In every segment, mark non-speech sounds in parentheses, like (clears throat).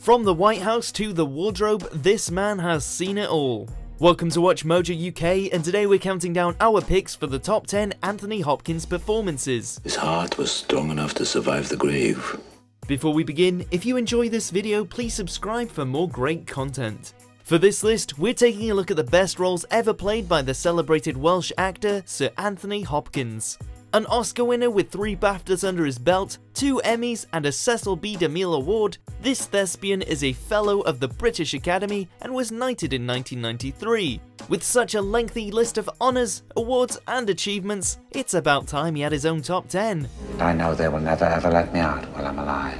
From the White House to the wardrobe, this man has seen it all. Welcome to WatchMojo UK, and today we're counting down our picks for the top 10 Anthony Hopkins performances. His heart was strong enough to survive the grave. Before we begin, if you enjoy this video, please subscribe for more great content. For this list, we're taking a look at the best roles ever played by the celebrated Welsh actor Sir Anthony Hopkins. An Oscar winner with three BAFTAs under his belt, two Emmys, and a Cecil B. DeMille Award, this thespian is a Fellow of the British Academy and was knighted in 1993. With such a lengthy list of honours, awards, and achievements, it's about time he had his own top 10. I know they will never ever let me out while I'm alive.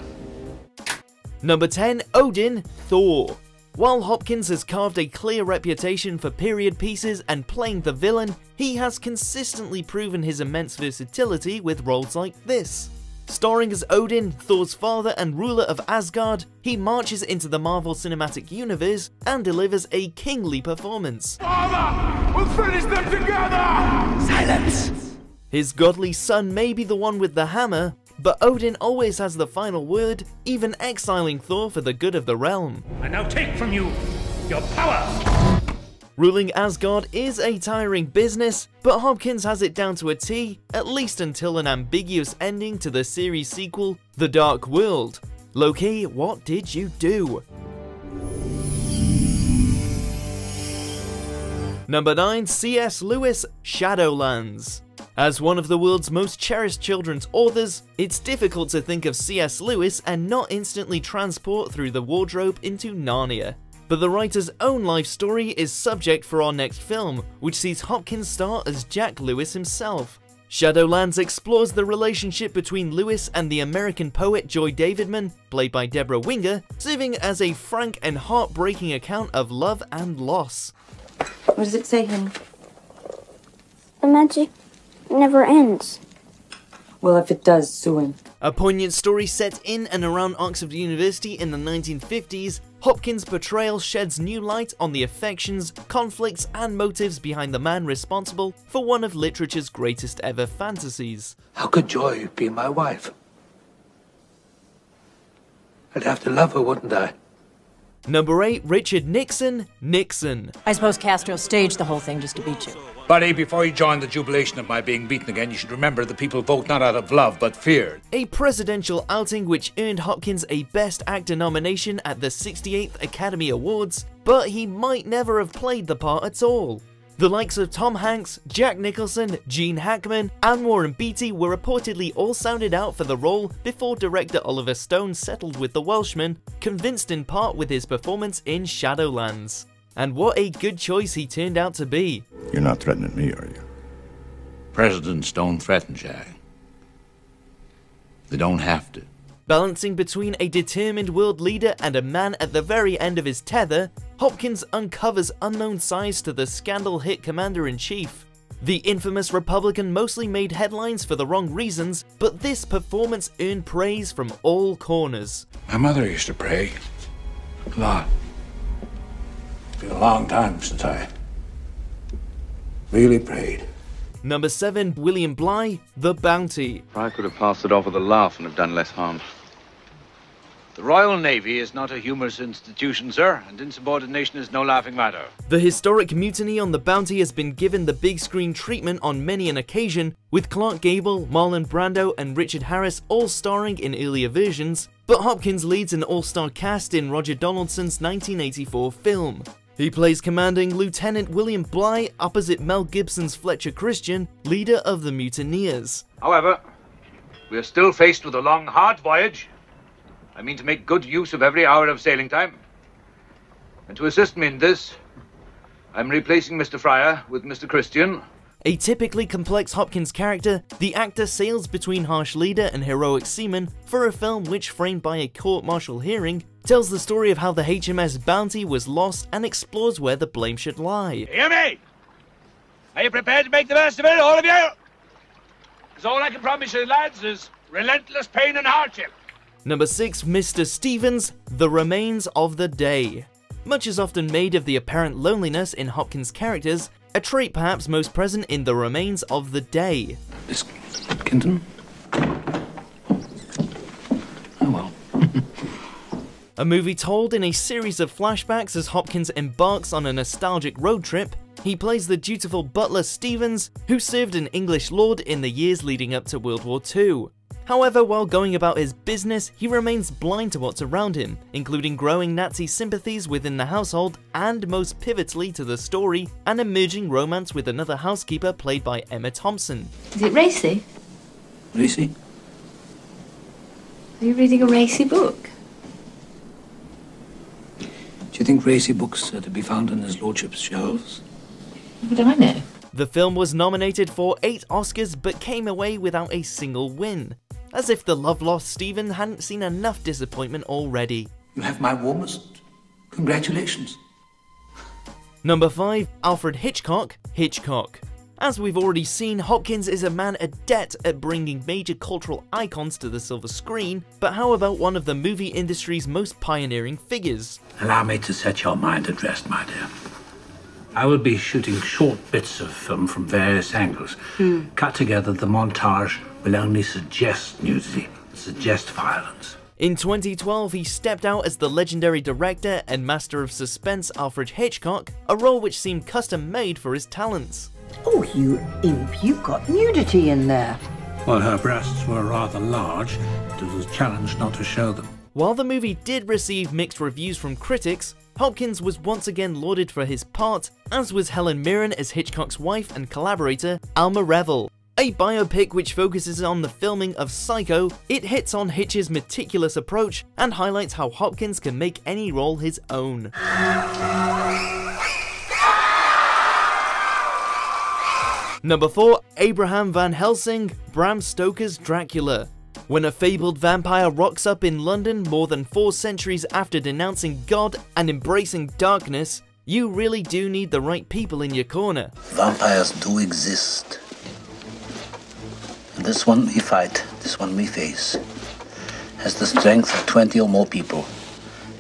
Number 10, Odin, Thor. While Hopkins has carved a clear reputation for period pieces and playing the villain, he has consistently proven his immense versatility with roles like this. Starring as Odin, Thor's father and ruler of Asgard, he marches into the Marvel Cinematic Universe and delivers a kingly performance. Father! We'll finish them together! Silence! His godly son may be the one with the hammer, but Odin always has the final word, even exiling Thor for the good of the realm. I now take from you your power! Ruling Asgard is a tiring business, but Hopkins has it down to a T, at least until an ambiguous ending to the series sequel, The Dark World. Loki, what did you do? Number 9, C.S. Lewis, Shadowlands. As one of the world's most cherished children's authors, it's difficult to think of C.S. Lewis and not instantly transport through the wardrobe into Narnia. But the writer's own life story is subject for our next film, which sees Hopkins star as Jack Lewis himself. Shadowlands explores the relationship between Lewis and the American poet Joy Davidman, played by Debra Winger, serving as a frank and heartbreaking account of love and loss. What does it say, honey? The magic never ends. Well, if it does, sue him. A poignant story set in and around Oxford University in the 1950s, Hopkins' portrayal sheds new light on the affections, conflicts, and motives behind the man responsible for one of literature's greatest ever fantasies. How could Joy be my wife? I'd have to love her, wouldn't I? Number 8, Richard Nixon, Nixon. I suppose Castro staged the whole thing just to beat you. Buddy, before you join the jubilation of my being beaten again, you should remember the people vote not out of love, but fear. A presidential outing which earned Hopkins a Best Actor nomination at the 68th Academy Awards, but he might never have played the part at all. The likes of Tom Hanks, Jack Nicholson, Gene Hackman, and Warren Beatty were reportedly all sounded out for the role before director Oliver Stone settled with the Welshman, convinced in part with his performance in Shadowlands. And what a good choice he turned out to be. You're not threatening me, are you? Presidents don't threaten, Jack. They don't have to. Balancing between a determined world leader and a man at the very end of his tether, Hopkins uncovers unknown sides to the scandal hit commander-in-chief. The infamous Republican mostly made headlines for the wrong reasons, but this performance earned praise from all corners. My mother used to pray. A lot. It's been a long time since I really prayed. Number 7, William Bligh, The Bounty. I could have passed it off with a laugh and have done less harm. The Royal Navy is not a humorous institution, sir, and insubordination is no laughing matter. The historic mutiny on the Bounty has been given the big screen treatment on many an occasion, with Clark Gable, Marlon Brando, and Richard Harris all starring in earlier versions, but Hopkins leads an all-star cast in Roger Donaldson's 1984 film. He plays Commanding Lieutenant William Bligh opposite Mel Gibson's Fletcher Christian, leader of the mutineers. However, we are still faced with a long, hard voyage. I mean to make good use of every hour of sailing time. And to assist me in this, I'm replacing Mr. Fryer with Mr. Christian. A typically complex Hopkins character, the actor sails between harsh leader and heroic seaman for a film which, framed by a court-martial hearing, tells the story of how the HMS Bounty was lost and explores where the blame should lie. Hear me? Are you prepared to make the best of it, all of you? Because all I can promise you, lads, is relentless pain and hardship. Number 6, Mr. Stevens, The Remains of the Day. Much is often made of the apparent loneliness in Hopkins' characters, a trait perhaps most present in The Remains of the Day. Miss Kenton? Oh well. (laughs) A movie told in a series of flashbacks as Hopkins embarks on a nostalgic road trip, he plays the dutiful butler Stevens, who served an English lord in the years leading up to World War II. However, while going about his business, he remains blind to what's around him, including growing Nazi sympathies within the household, and most pivotally to the story, an emerging romance with another housekeeper played by Emma Thompson. Is it racy? Racy? Are you reading a racy book? Do you think racy books are to be found on his lordship's shelves? What do I know? The film was nominated for 8 Oscars but came away without a single win. As if the love lost Stephen hadn't seen enough disappointment already. You have my warmest congratulations. Number 5. Alfred Hitchcock, Hitchcock. As we've already seen, Hopkins is a man adept at bringing major cultural icons to the silver screen, but how about one of the movie industry's most pioneering figures? Allow me to set your mind at rest, my dear. I will be shooting short bits of film from various angles. Hmm. Cut together, the montage will only suggest nudity, suggest violence. In 2012, he stepped out as the legendary director and master of suspense Alfred Hitchcock, a role which seemed custom made for his talents. Oh, you imp, you've got nudity in there. While her breasts were rather large, it was a challenge not to show them. While the movie did receive mixed reviews from critics, Hopkins was once again lauded for his part, as was Helen Mirren as Hitchcock's wife and collaborator, Alma Reville. A biopic which focuses on the filming of Psycho, it hits on Hitch's meticulous approach and highlights how Hopkins can make any role his own. Number 4. Abraham Van Helsing, Bram Stoker's Dracula. When a fabled vampire rocks up in London more than four centuries after denouncing God and embracing darkness, you really do need the right people in your corner. Vampires do exist. This one we fight, this one we face, has the strength of 20 or more people.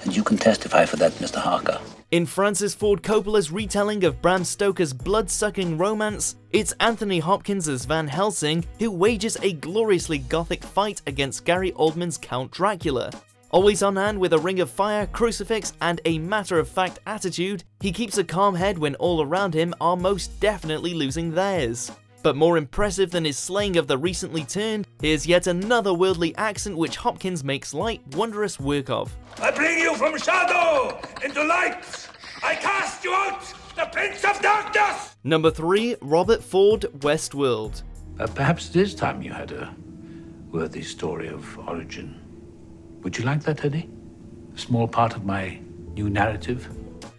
And you can testify for that, Mr. Harker. In Francis Ford Coppola's retelling of Bram Stoker's blood-sucking romance, it's Anthony Hopkins as Van Helsing who wages a gloriously gothic fight against Gary Oldman's Count Dracula. Always on hand with a ring of fire, crucifix, and a matter-of-fact attitude, he keeps a calm head when all around him are most definitely losing theirs. But more impressive than his slaying of the recently turned, here's yet another worldly accent which Hopkins makes light, wondrous work of. I bring you from shadow into light. I cast you out, the Prince of Darkness. Number 3. Robert Ford, Westworld. Uh, perhaps it is time you had a worthy story of origin. Would you like that, Teddy? A small part of my new narrative?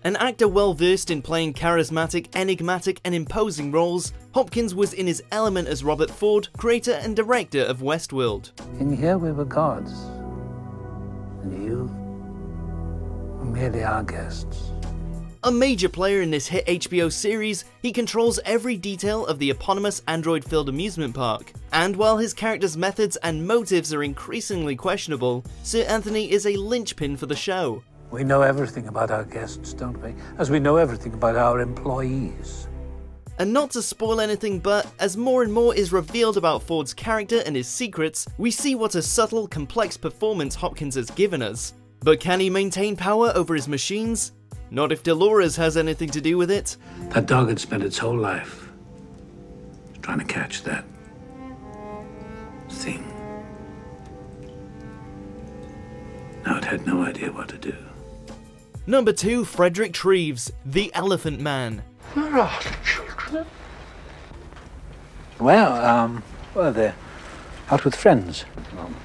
An actor well versed in playing charismatic, enigmatic, and imposing roles, Hopkins was in his element as Robert Ford, creator and director of Westworld. In here we were gods, and you were merely our guests. A major player in this hit HBO series, he controls every detail of the eponymous android-filled amusement park. And while his character's methods and motives are increasingly questionable, Sir Anthony is a linchpin for the show. We know everything about our guests, don't we? As we know everything about our employees. And not to spoil anything, but as more and more is revealed about Ford's character and his secrets, we see what a subtle, complex performance Hopkins has given us. But can he maintain power over his machines? Not if Dolores has anything to do with it. That dog had spent its whole life trying to catch that thing. Now it had no idea what to do. Number 2, Frederick Treves, The Elephant Man. Where are the children? Well, um, well, they're out with friends at the moment.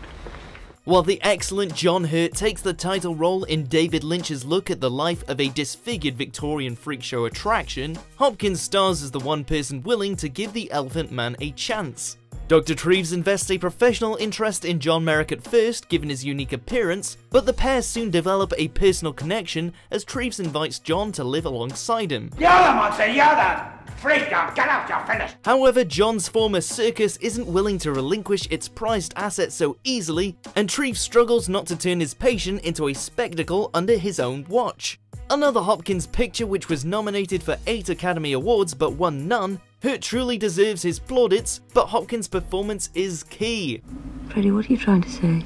While the excellent John Hurt takes the title role in David Lynch's look at the life of a disfigured Victorian freak show attraction, Hopkins stars as the one person willing to give the Elephant Man a chance. Dr. Treves invests a professional interest in John Merrick at first, given his unique appearance, but the pair soon develop a personal connection as Treves invites John to live alongside him. Monster! Freak get out, you're finished! However, John's former circus isn't willing to relinquish its prized asset so easily, and Treves struggles not to turn his patient into a spectacle under his own watch. Another Hopkins picture which was nominated for 8 Academy Awards but won none, Hurt truly deserves his plaudits, but Hopkins' performance is key. Freddie, what are you trying to say?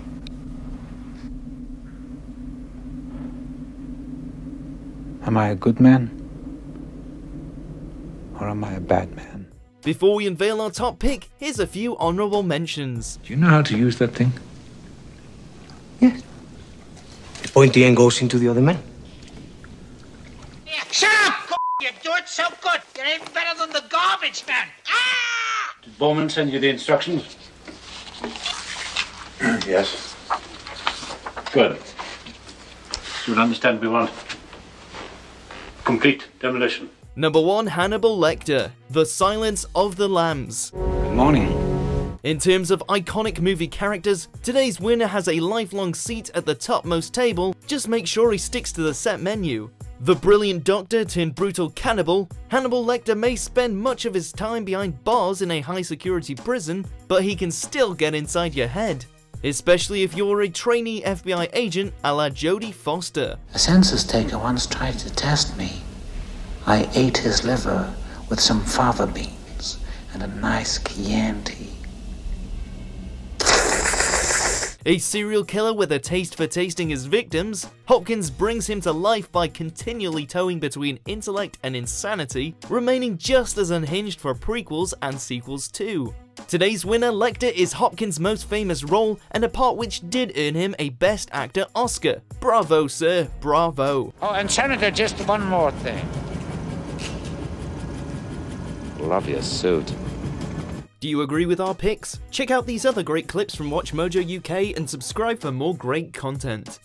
Am I a good man? Or am I a bad man? Before we unveil our top pick, here's a few honourable mentions. Do you know how to use that thing? Yes. The pointy end goes into the other man. Shut up! You do it so good. You're even better than the garbage man. Ah! Did Bowman send you the instructions? (clears throat) yes. Good. You will understand we want complete demolition. Number 1 Hannibal Lecter, The Silence of the Lambs. Good morning. In terms of iconic movie characters, today's winner has a lifelong seat at the topmost table, just make sure he sticks to the set menu. The brilliant doctor turned brutal cannibal, Hannibal Lecter may spend much of his time behind bars in a high security prison, but he can still get inside your head. Especially if you're a trainee FBI agent a la Jodie Foster. A census taker once tried to test me. I ate his liver with some fava beans and a nice Chianti. A serial killer with a taste for tasting his victims, Hopkins brings him to life by continually towing between intellect and insanity, remaining just as unhinged for prequels and sequels too. Today's winner, Lecter, is Hopkins' most famous role and a part which did earn him a Best Actor Oscar. Bravo, sir, bravo. Oh, and Senator, just one more thing. Love your suit. Do you agree with our picks? Check out these other great clips from WatchMojo UK and subscribe for more great content.